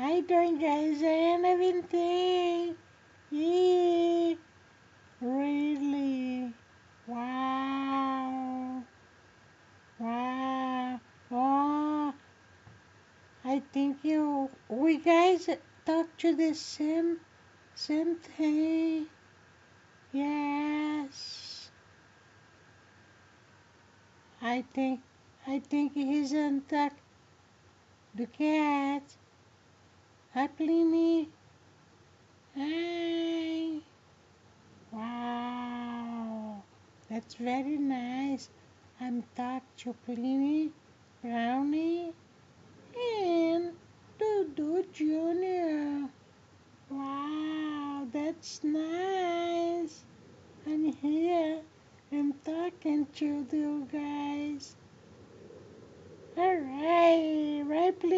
I am having tea. Yeah. Really? Wow. Wow. Oh. I think you, we guys talk to the same, same thing. Yes. I think, I think he's on talk. The cat. Hi, Pliny. Hi. Wow. That's very nice. I'm to Pliny, Brownie, and Dudu Junior. Wow, that's nice. I'm here. I'm talking to you guys. All right, right, Pliny?